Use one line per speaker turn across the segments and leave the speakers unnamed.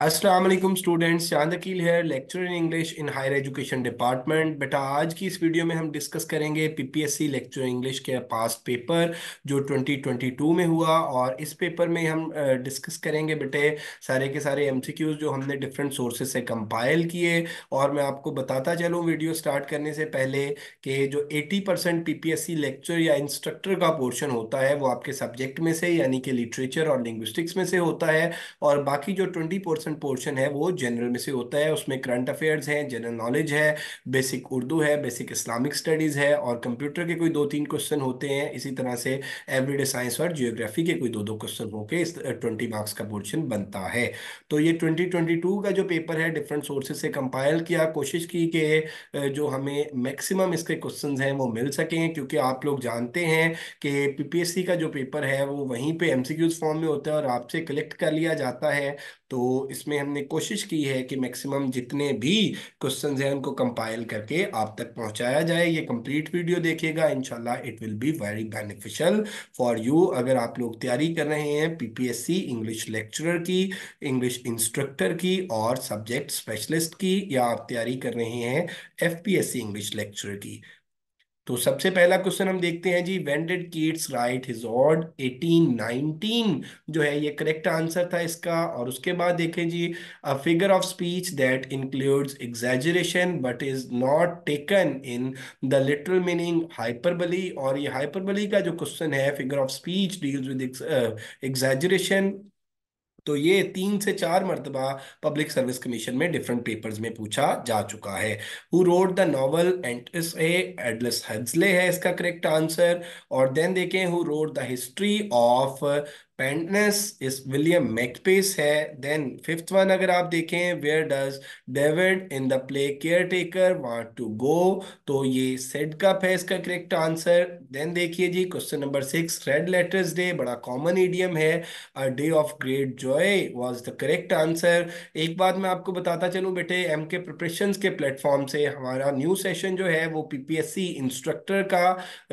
वालेकुम स्टूडेंट्स चाँद अकील है lecture in English in higher education department बेटा आज की इस वीडियो में हम डिस्कस करेंगे पीपीएससी लेक्चर इंग्लिश के पास्ट पेपर जो 2022 में हुआ और इस पेपर में हम डिस्कस करेंगे बेटे सारे के सारे एमसीक्यूज जो हमने डिफरेंट सोर्सेज से कंपाइल किए और मैं आपको बताता चलूँ वीडियो स्टार्ट करने से पहले कि जो एटी परसेंट लेक्चर या इंस्ट्रक्टर का पोर्शन होता है वो आपके सब्जेक्ट में से, यानी कि लिटरेचर और लिंग्विस्टिक्स में से होता है और बाकी जो ट्वेंटी परसेंट पोर्शन है, वो जनरल में से होता है, उसमें करंट अफेयर्स है जनरल नॉलेज है बेसिक उर्दू है बेसिक इस्लामिक स्टडीज़ है और कंप्यूटर के कोई दो तीन क्वेश्चन होते हैं, इसी तरह से एवरीडे साइंस और जियोग्राफी के कोई दो दो क्वेश्चन होकर इस ट्वेंटी मार्क्स का पोर्शन बनता है। तो ये ट्वेंटी ट्वेंटी टू का जो पेपर है डिफरेंट सोर्सेज से कंपाइल किया, कोशिश की कि जो हमें मैक्सिमम इसके क्वेश्चन हैं, वो मिल सकें, क्योंकि आप लोग जानते हैं कि पीपीएससी का जो पेपर है, वो वहीं पे एमसीक्यूज फॉर्म में होता है और आपसे कलेक्ट कर लिया जाता है। तो इसमें हमने कोशिश की है कि मैक्सिमम जितने भी क्वेश्चन हैं उनको कंपाइल करके आप तक पहुँचाया जाए। ये कंप्लीट वीडियो देखिएगा। इनशाला it will be very beneficial for you. अगर आप लोग तैयारी कर रहे हैं पीपीएससी, इंग्लिश लेक्चरर की, इंग्लिश इंस्ट्रक्टर की और सब्जेक्ट स्पेशलिस्ट की, या आप तैयारी कर रहे हैं एफपीएससी, इंग्लिश लेक्चरर की तो सबसे पहला क्वेश्चन हम देखते हैं जी when did Keats write his ode 1819 जो है ये करेक्ट आंसर था इसका, और उसके बाद देखें जी a figure of speech that includes exaggeration but is not taken in the literal meaning hyperbole और ये हाइपरबली का जो क्वेश्चन है figure of speech deals with exaggeration तो ये तीन से चार मरतबा पब्लिक सर्विस कमीशन में डिफरेंट पेपर्स में पूछा जा चुका है। Who wrote the novel ants एडलस Huxley है इसका करेक्ट आंसर और देन देखें who wrote the history of Pendennis is William Makepeace है। देन फिफ्थ वन अगर आप देखें where does David in the play caretaker want to go तो ये सेड कप है इसका करेक्ट आंसर देन देखिए जी question number six red letters day बड़ा कॉमन ईडियम है। A day of great joy was the correct answer एक बात मैं आपको बताता चलूँ बेटे एम के प्रिपरेशन के प्लेटफॉर्म से हमारा न्यू सेशन जो है, वो पीपीएससी इंस्ट्रक्टर का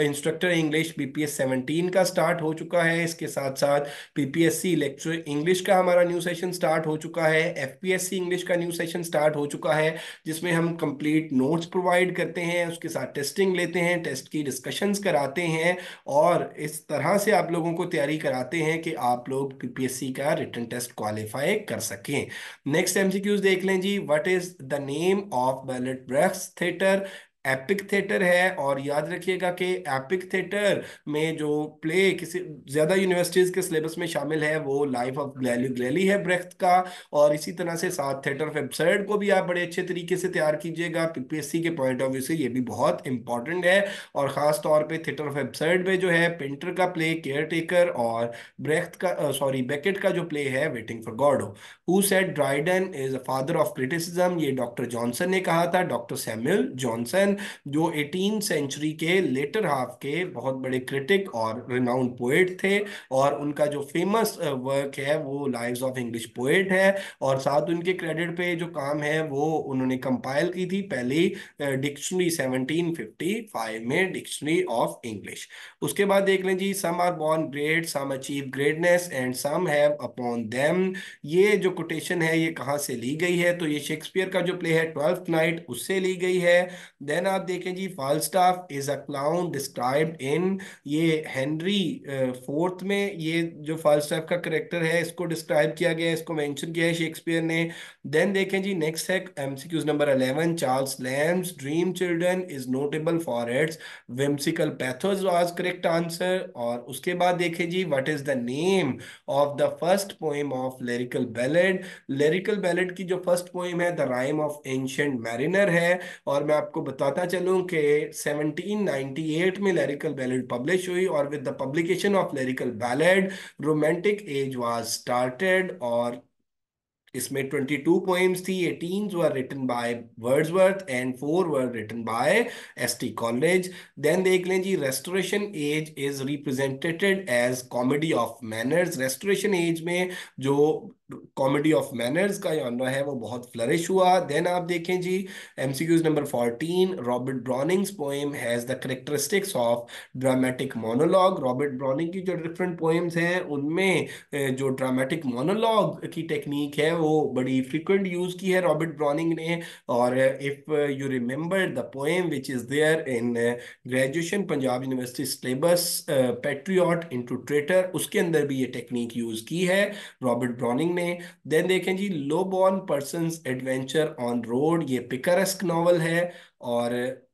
इंस्ट्रक्टर इंग्लिश बीपीएस सेवनटीन का स्टार्ट हो चुका है। इसके साथ साथ पीपीएससी लेक्चर इंग्लिश का हमारा न्यू सेशन स्टार्ट हो चुका है एफपीएससी इंग्लिश का न्यू सेशन स्टार्ट हो चुका है, जिसमें हम कंप्लीट नोट्स प्रोवाइड करते हैं, उसके साथ टेस्टिंग लेते हैं टेस्ट की डिस्कशंस कराते हैं और इस तरह से आप लोगों को तैयारी कराते हैं कि आप लोग पीपीएससी का रिटर्न टेस्ट क्वालिफाई कर सकें। नेक्स्ट एमसीक्यूज देख लें जी what is the name of Bertolt Brecht's theatre epic theatre है और याद रखिएगा कि एपिक थिएटर में जो प्ले किसी ज़्यादा यूनिवर्सिटीज़ के सिलेबस में शामिल है, वो लाइफ ऑफ़ ग्लैली ग्लैली है ब्रेख्त का और इसी तरह से साथ थिएटर ऑफ़ एब्सर्ड को भी आप बड़े अच्छे तरीके से तैयार कीजिएगा। पीपीएससी के पॉइंट ऑफ़ व्यू से ये भी बहुत इंपॉर्टेंट है और ख़ास तौर पर थिएटर ऑफ़ एब्सर्ड में जो है पेंटर का प्ले केयर टेकर और ब्रेख्त का सॉरी बेकेट का जो प्ले है waiting for Godot. Said Dryden is a father of criticism ये डॉक्टर जॉनसन ने कहा था। डॉक्टर सैम्यूल जॉनसन जो एटीन सेंचुरी के लेटर हाफ़ के बहुत बड़े क्रिटिक और रिनाउंड पोएट थे और उनका जो फ़ेमस वर्क है, वो लाइव्स ऑफ़ इंग्लिश पोएट है और साथ उनके क्रेडिट पे जो काम है, वो उन्होंने कंपाइल की थी पहली डिक्शनरी 1755 में डिक्शनरी ऑफ़ इंग्लिश उसके बाद देख लें जी some are born great some achieve greatness and some have upon them ये जो कोटेशन है, ये कहाँ से ली गई है? तो ये शेक्सपियर का जो प्ले है ट्वेल्थ नाइट उससे ली गई है। देन आप देखें जी Falstaff is a clown described in ये हेनरी फोर्थ में ये जो फालस्टाफ का करेक्टर है, इसको डिस्क्राइब किया गया है, इसको मेंशन किया है शेक्सपियर ने। देन देखें जी नेक्स्ट है MCQs number 11 Charles Lamb's dream children is notable for its whimsical pathos was correct answer और उसके बाद देखें जी what is the name of the first poem of lyrical ballad lyrical ballad की जो फ़र्स्ट पोएम है the rhyme of ancient mariner है। और मैं आपको बताता चलूँ कि 1798 में लिरिकल बैलेड पब्लिश हुई और with the publication of lyrical ballad romantic age was started और इसमें 22 पोएम्स थी 18 were written by Wordsworth and four were written by ST Coleridge then देख लें जी restoration age is represented as comedy of manners restoration age में जो comedy of manners का genre है, वो बहुत फ्लरिश हुआ। देन आप देखें जी MCQs number 14 Robert Browning's poem has the characteristics of dramatic monologue Robert Browning की जो डिफरेंट पोएम्स हैं, उनमें जो ड्रामेटिक मोनोलॉग की टेक्निक है, वो बड़ी फ्रिक्वेंट यूज़ की है रॉबर्ट ब्रॉनिंग ने। और if you remember the poem which is there in graduation Punjab university syllabus patriot into traitor उसके अंदर भी ये टेक्निक यूज़ की है। रॉबर्ट ब्रॉनिंग ने देन देखें जी low born person adventure on road ये पिकरस्क नॉवल है। और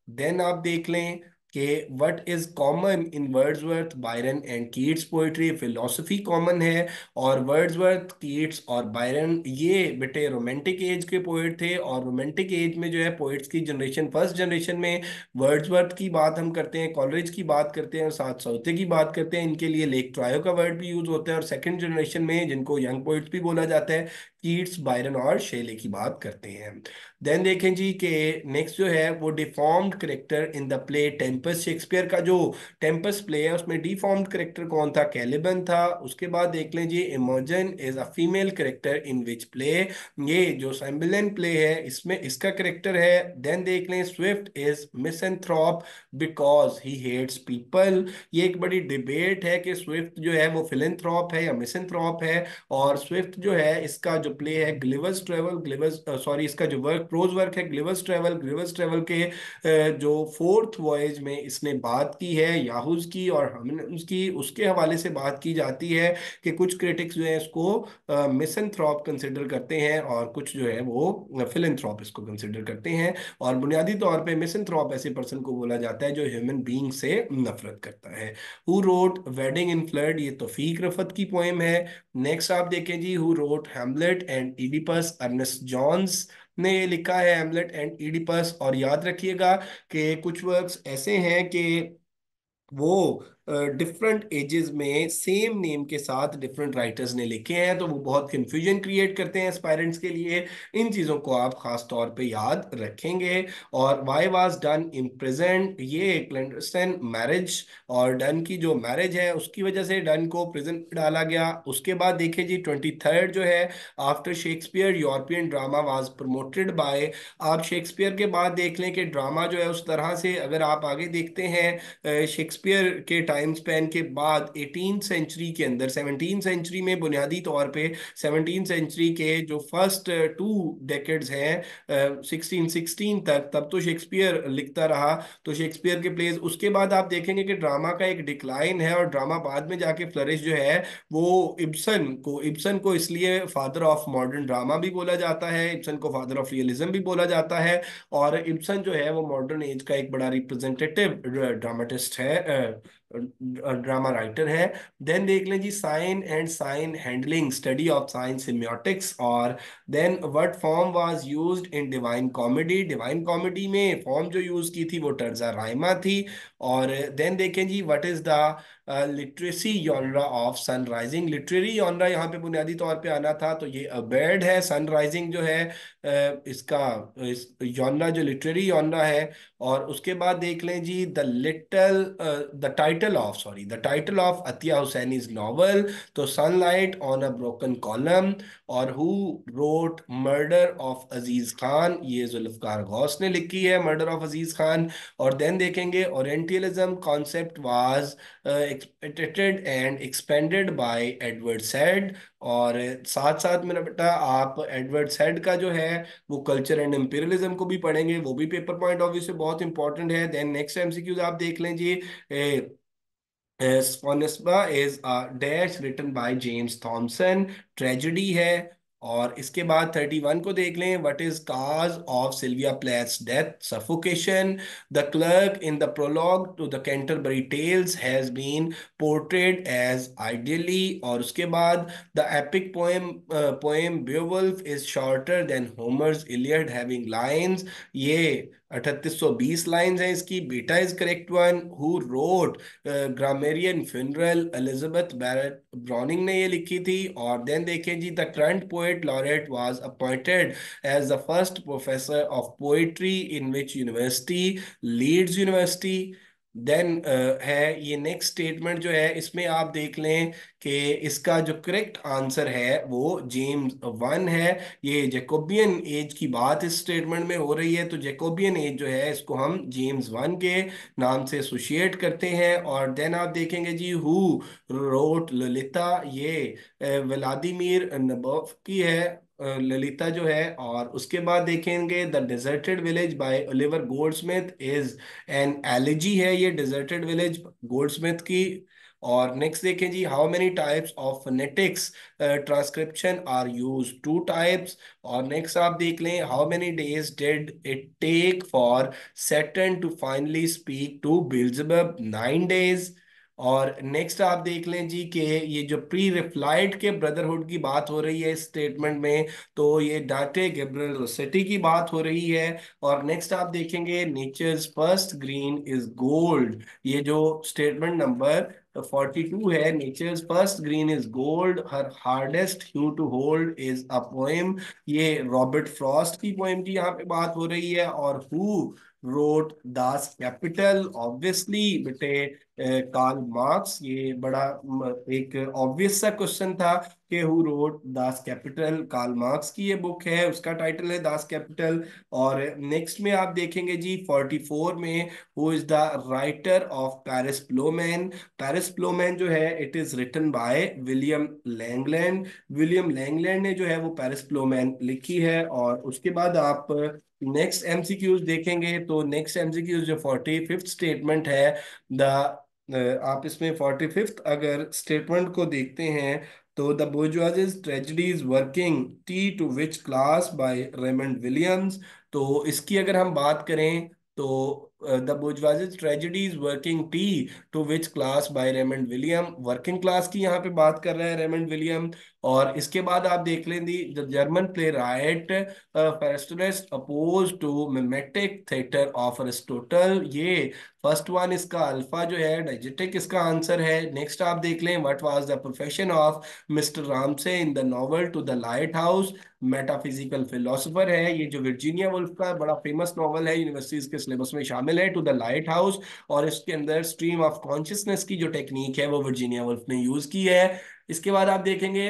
देन आप देख लें कि what is common in Wordsworth Byron and Keats poetry philosophy common है, और वर्ड्सवर्थ कीट्स और बायरन ये बेटे रोमांटिक एज के पोइट थे, और रोमांटिक एज में जो है पोइट्स की जनरेशन फ़र्स्ट जनरेशन में वर्ड्सवर्थ की बात हम करते हैं कॉलरेज की बात करते हैं, और साथ सौते की बात करते हैं, इनके लिए लेक ट्रायो का वर्ड भी यूज़ होता है, और सेकेंड जनरेशन में जिनको यंग पोइट्स भी बोला जाता है कीट्स बायरन और शेले की बात करते हैं। देन देखें जी कि नेक्स्ट जो है वो deformed character in the play Tempest Shakespeare का जो टेम्पस प्ले है, उसमें डिफॉर्म्ड करेक्टर कौन था? कैलिबन था। उसके बाद देख लें जी Imogen is a female character in which play ये जो सैम्बिलन प्ले है, इसमें इसका करेक्टर है। देन देख लें Swift is misanthrope because he hates people ये एक बड़ी डिबेट है कि स्विफ्ट जो है, वो फिलेंथ्रॉप है या मिसनथ्रॉप है? और स्विफ्ट जो है, इसका जो प्ले है ग्लिवर्स ट्रेवल ग्लिवर्स सॉरी इसका जो वर्क प्रोज वर्क है ग्लिवर्स ट्रेवल ग्लिवर्स ट्रेवल के जो फोर्थ वॉयज में इसने बात की है, याहूज की और हमने उसकी उसके हवाले से बात की जाती है कि कुछ क्रिटिक्स जो है इसको मिसनथ्रॉप कंसिडर करते हैं और कुछ जो है वो फिलेंथ्रॉप इसको कंसिडर करते हैं और बुनियादी तौर पे मिसनथ्रॉप ऐसे पर्सन को बोला जाता है जो ह्यूमन बींग से नफरत करता है। Who wrote wedding in flood ये तोफीक रफत की पोएम है। नेक्स्ट आप देखें जी who wrote Hamlet and Oedipus Ernest Jones ने लिखा है एमलेट एंड ईडीपस और याद रखिएगा कि कुछ वर्क्स ऐसे हैं कि वो डिफरेंट uh, एजेस में सेम नेम के साथ डिफरेंट राइटर्स ने लिखे हैं तो वो बहुत कंफ्यूजन क्रिएट करते हैं एस्पायरेंट्स के लिए। इन चीज़ों को आप खास तौर पे याद रखेंगे। और why was done in present ये क्लेंडरसन मैरिज और डन की जो मैरिज है उसकी वजह से डन को प्रेजेंट डाला गया। उसके बाद देखिए जी ट्वेंटी थर्ड जो है after Shakespeare European drama was promoted by आप शेक्सपियर के बाद देख लें कि ड्रामा जो है उस तरह से अगर आप आगे देखते हैं शेक्सपियर के टाइम टाइम स्पेन के बाद एटीन सेंचुरी के अंदर सेवनटीन सेंचुरी में बुनियादी तौर पे सेवनटीन सेंचुरी के जो फ़र्स्ट टू डेकेड्स हैं सिक्सटीन सिक्सटीन तक, तब तो शेक्सपियर लिखता रहा। तो शेक्सपियर के प्लेज उसके बाद आप देखेंगे कि ड्रामा का एक डिक्लाइन है और ड्रामा बाद में जाके फ्लरिश जो है, वो इब्सन को इब्सन को इसलिए फादर ऑफ़ मॉडर्न ड्रामा भी बोला जाता है इब्सन को फादर ऑफ़ रियलिज्म भी बोला जाता है और इब्सन जो है, वो मॉडर्न एज का एक बड़ा रिप्रेजेंटेटिव ड्रामाटिस्ट है ड्रामा राइटर है। देन देख लें जी sign and sign handling study of signs semiotics और then what form was used in divine comedy divine comedy में फॉर्म जो यूज़ की थी वो टर्जा राइमा थी और देन देखें जी what is the literacy genre of sunrising literary genre यहाँ पे बुनियादी तौर पे आना था तो ये अबेड है। सनराइजिंग जो है uh, इसका इस यॉनरा जो लिटरेरी यॉनरा है और उसके बाद देख लें जी the little the title of sorry the title of Attia Hosain's novel तो sunlight on a broken column और who wrote murder of Aziz Khan ये जुल्फकार गौस ने लिखी है मर्डर ऑफ़ अज़ीज़ खान और देन देखेंगे orientalism concept was expected and expanded by Edward Said और साथ साथ मेरा बेटा, आप एडवर्ड सेड का जो है, वो कल्चर एंड इंपीरियलिज्म को भी पढ़ेंगे, वो भी पेपर पॉइंट ऑफ़ व्यू से बहुत इंपॉर्टेंट है। देन नेक्स्ट एमसीक्यूज आप देख लें जी Sophonisba is a dash written by James Thomson tragedy है, और इसके बाद थर्टी वन को देख लें. What is cause of Sylvia Plath's death suffocation the clerk in the prologue to the Canterbury tales has been portrayed as ideally और उसके बाद the epic poem poem Beowulf is shorter than Homer's Iliad having lines ये अठतीस lines बीस lines हैं इसकी। Beta is correct one who wrote grammarian funeral Elizabeth Barrett Browning ने ये लिखी थी। और देन देखें जी the current poet laureate was appointed as the first professor of poetry in which university Leeds university then uh, है ये next statement जो है इसमें आप देख लें कि इसका जो करेक्ट आंसर है वो जेम्स वन है। ये जेकोबियन एज की बात इस स्टेटमेंट में हो रही है। तो जेकोबियन एज जो है इसको हम जेम्स वन के नाम से एसोशिएट करते हैं। और देन आप देखेंगे जी हु रोट ललिता ये व्लादिमीर नबोव की है। ललिता जो है और उसके बाद देखेंगे the deserted village by Oliver Goldsmith is an elegy है ये डिजर्टेड विलेज गोल्डस्मिथ की। और नेक्स्ट देखें जी, how many types of phonetics transcription are use two types. और नेक्स्ट आप देख लें, how many days did it take for Satan to finally speak to Beelzebub? Nine days. और नेक्स्ट आप देख लें जी कि ये जो प्री रिफ्लाइट के ब्रदरहुड की बात हो रही है इस स्टेटमेंट में तो ये डाटे गैब्रियल रोसेटी की बात हो रही है। और नेक्स्ट आप देखेंगे nature's first green is gold ये जो स्टेटमेंट नंबर फोर्टी टू है nature's first green is gold her hardest hue to hold is a poem ये रॉबर्ट फ्रॉस्ट की पोएम की यहाँ पे बात हो रही है। और who wrote Das Kapital obviously बेटे कार्ल मार्क्स ये बड़ा एक ऑब्वियस सा क्वेश्चन था। कि who wrote Das Kapital Karl Marx की ये बुक है, उसका टाइटल है दास कैपिटल और नेक्स्ट में आप देखेंगे जी 44 में who is the writer of Piers Plowman Piers Plowman जो है it is written by William Langland William Langland ने जो है, वो पैरिस प्लोमैन लिखी है। और उसके बाद आप नेक्स्ट एमसीक्यूज देखेंगे तो नेक्स्ट एमसीक्यूज जो फोर्टी फिफ्थ स्टेटमेंट है द आप इसमें फोर्टी फिफ्थ अगर स्टेटमेंट को देखते हैं तो the bourgeoisie's tragedy is working T to which class by Raymond Williams तो इसकी अगर हम बात करें तो the bourgeoisie's tragedy is working T to which class by Raymond William working class की यहाँ पे बात कर रहे हैं रेमंड विलियम और इसके बाद आप देख लें the the German playwright फेरेस्टोरस oppose to mimetic theatre of Aristotle ये फ़र्स्ट वन इसका अल्फ़ा जो है डाइजेटिक इसका आंसर है। नेक्स्ट आप देख लें what was the profession of mister Ramsay in the novel to the lighthouse metaphysical philosopher है। ये जो वर्जीनिया वुल्फ का बड़ा फ़ेमस नॉवल है यूनिवर्सिटीज के सिलेबस में शामिल है टू द लाइट हाउस और इसके अंदर स्ट्रीम ऑफ़ कॉन्शियसनेस की जो टेक्निक है, वो वर्जीनिया वुल्फ ने यूज़ की है। इसके बाद आप देखेंगे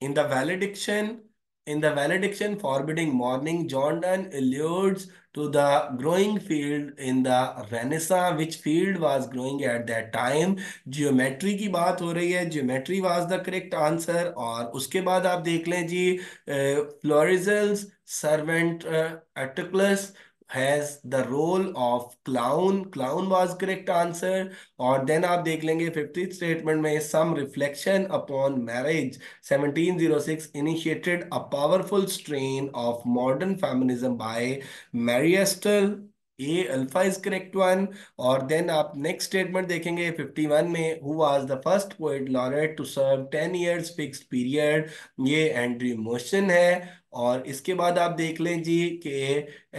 In the valediction, in the valediction forbidding mourning, John Donne alludes to the growing field in the Renaissance. Which field was growing at that time? Geometry की बात हो रही है. Geometry was the correct answer. और उसके बाद आप देख लें जी Florizal's servant uh, has the role of clown clown was correct answer और देन आप देख लेंगे फिफ्टी स्टेटमेंट में some reflection upon marriage seventeen zero six initiated a powerful strain of modern feminism by Mary Astell A alpha is correct one और then आप next statement देखेंगे 51 में who was the first poet laureate to serve 10 years fixed period ये Andrew Motion है. और इसके बाद आप देख लें जी के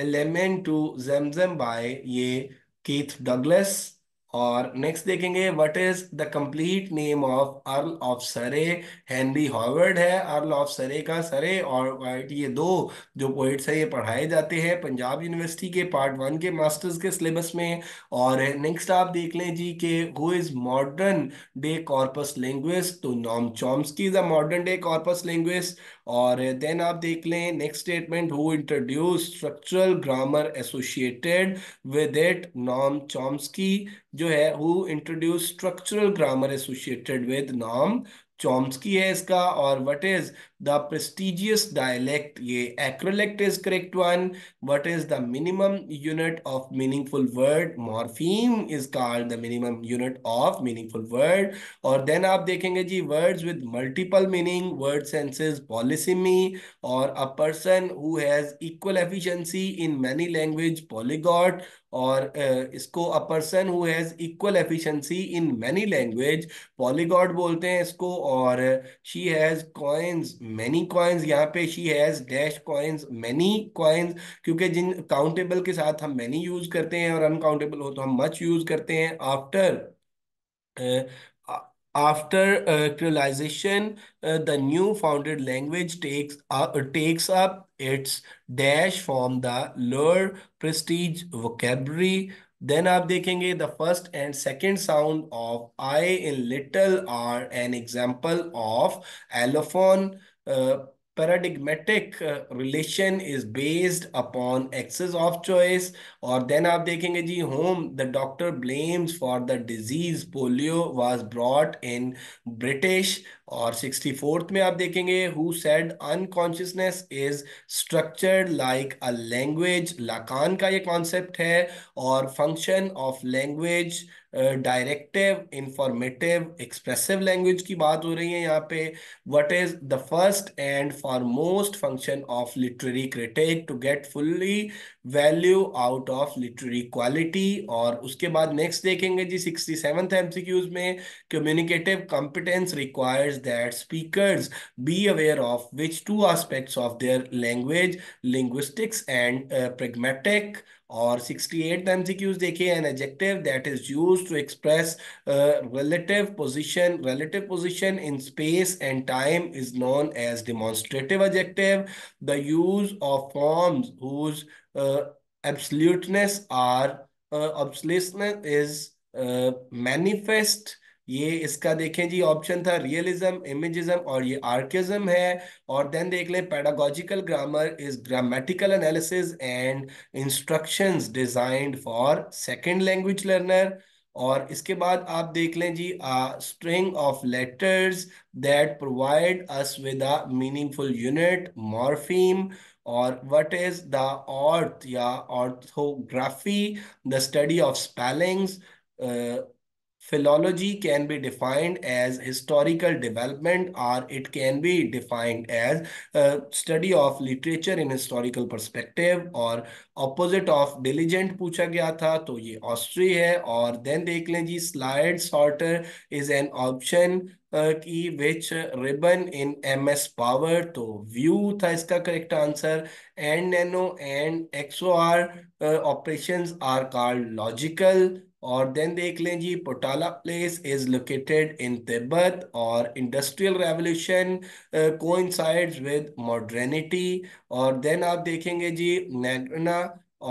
एलिमेंट टू जेमजेम बाय ये कीथ डगलस और नेक्स्ट देखेंगे what is the complete name of earl of Surrey Henry Howard है अर्ल ऑफ़ सरे का सरे और ये दो जो पोइट्स है, ये पढ़ाए जाते हैं पंजाब यूनिवर्सिटी के पार्ट वन के मास्टर्स के सिलेबस में। और नेक्स्ट आप देख लें जी के who is modern day corpus language तो Noam Chomsky is a modern day corpus language और देन आप देख लें next statement who introduce structural grammar associated with it Noam Chomsky जो है who introduce structural grammar associated with Noam Chomsky है इसका, और what is the prestigious dialect ये acrolect is correct one what is the minimum unit of meaningful word morpheme is called the minimum unit of meaningful word और then आप देखेंगे जी words with multiple meaning word senses polysemy और a person who has equal efficiency in many language polyglot और uh, इसको a person who has equal efficiency in many language polyglot बोलते हैं इसको और she has coins many coins यहाँ पे she has dash coins many coins क्योंकि जिन काउंटेबल के साथ हम मैनी यूज़ करते हैं और अनकाउंटेबल हो तो हम मच यूज़ करते हैं। After after uh, creolization uh, the new founded language takes uh, takes up its dash from the lower prestige vocabulary then आप देखेंगे the first and second sound of I in little are an example of allophone paradigmatic relation is based upon axis of choice. और then आप देखेंगे जी whom the doctor blames for the disease polio was brought in British और sixty fourth में आप देखेंगे who said unconsciousness is structured like a language Lacan का ये concept है. और function of language directive, informative, expressive language की बात हो रही है यहाँ पे। What is the first and foremost function of literary critic to get fully value out of literary quality और उसके बाद नेक्स्ट देखेंगे जी सिक्सटी सेवंथ एमसीक्यूज में। Communicative competence requires that speakers be aware of which two aspects of their language linguistics and pragmatic और 68 MCQs देखे an adjective that is used to express relative position relative position in space and time is known as demonstrative adjective the use of forms whose absoluteness or obsolescence is manifest ये इसका देखें जी option था realism imagism और ये archaism है। और then देख लें pedagogical grammar is grammatical analysis and instructions designed for second language learner और इसके बाद आप देख लें जी string of letters that provide us with a meaningful unit morpheme और व्हाट इज़ द ऑर्थ या orthography the study of spellings philology can be defined as historical development or it can be defined as a study of literature in historical perspective और opposite of diligent पूछा गया था तो ये ऑस्ट्री है और then देख लें जी slide sorter is an option की which ribbon in M S power तो व्यू था इसका correct answer and nano and XOR operations are called logical और देन देख लें जी Potala palace is located in Tibet और industrial revolution coincides with modernity और then आप देखेंगे जी नैग्रना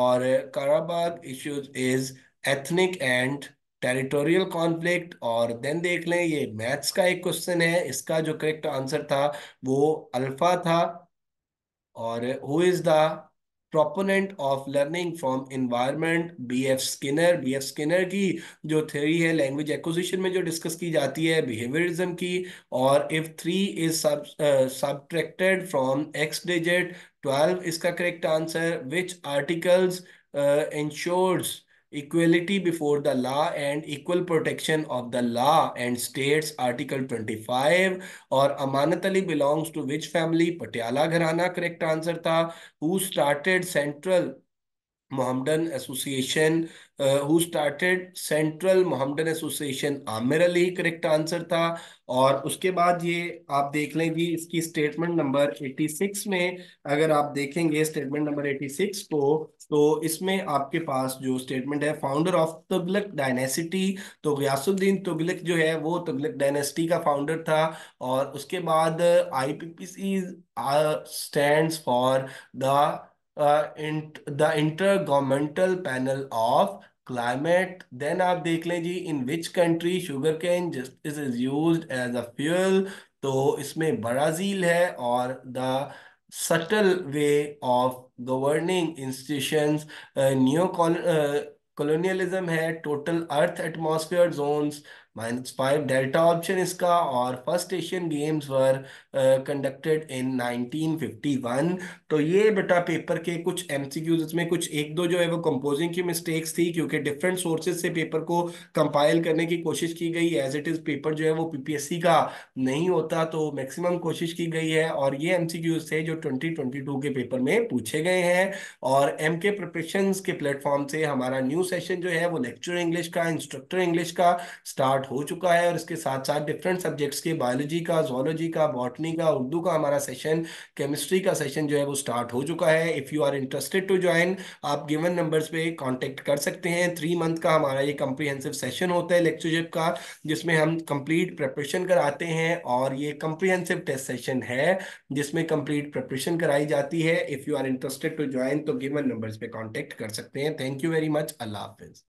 और Karabakh issues is ethnic and territorial conflict और देन देख लें ये मैथ्स का एक क्वेश्चन है, इसका जो करेक्ट आंसर था वो अल्फ़ा था और who is the proponent of learning from environment B F Skinner B F Skinner की जो थ्योरी है लैंग्वेज एक्विजिशन में जो डिस्कस की जाती है बिहेवियरिज्म की, और if three is sub subtracted from X digit twelve इसका correct answer which articles ensures equality before the law and equal protection of the law and states article 25 और Amanat Ali belongs to which family Patiala gharana correct answer था who started central Mohammedan Association who started central Mohammedan association Ameer Ali correct answer था और उसके बाद ये आप देख लें जी इसकी स्टेटमेंट नंबर 86 में अगर आप देखेंगे स्टेटमेंट नंबर 86 को तो इसमें आपके पास जो स्टेटमेंट है फाउंडर ऑफ़ तुगलक डायनेसिटी तो गयासुद्दीन तुगलक जो है, वो तुगलक डायनेसिटी का फाउंडर था और उसके बाद IPCC stands for the the intergovernmental panel of climate then आप देख लें जी in which country sugarcane just is use as a fuel तो इसमें ब्राज़ील है और the subtle way of governing institutions, uh, neo-colonialism uh, colonialism had total earth atmosphere zones, minus five delta option इसका और first Asian games were conducted in 1951 तो ये बेटा paper के कुछ एमसीक्यूज इसमें कुछ एक दो जो है वो कंपोजिंग की मिस्टेक्स थी, क्योंकि डिफरेंट सोर्सेज से पेपर को कंपाइल करने की कोशिश की गई। एज इट इज़ पेपर जो है वो पीपीएससी का नहीं होता तो मैक्सिमम कोशिश की गई है। और ये एमसीक्यूज थे जो 2022 के पेपर में पूछे गए हैं। और एम के प्रिपरेशन के प्लेटफॉर्म से हमारा न्यू सेशन जो है वो लेक्चर इंग्लिश का इंस्ट्रक्टर इंग्लिश का स्टार्ट स्टार्ट हो चुका है और इसके साथ साथ डिफरेंट सब्जेक्ट्स के बायोलॉजी का जोलॉजी का बॉटनी का, उर्दू का हमारा सेशन केमिस्ट्री का सेशन जो है वो स्टार्ट हो चुका है। If you are interested to join आप गिवन नंबर्स पे कांटेक्ट कर सकते हैं। थ्री मंथ का हमारा ये कम्प्रीहेंसिव सेशन होता है लेक्चरशिप का, जिसमें हम कंप्लीट प्रिपरेशन कराते हैं और ये कम्प्रीहेंसिव टेस्ट सेशन है, जिसमें कंप्लीट प्रिपरेशन कराई जाती है। If you are interested to join तो गिवन नंबर्स पे कॉन्टेक्ट कर सकते हैं। थैंक यू वेरी मच अल्लाह हाफिज़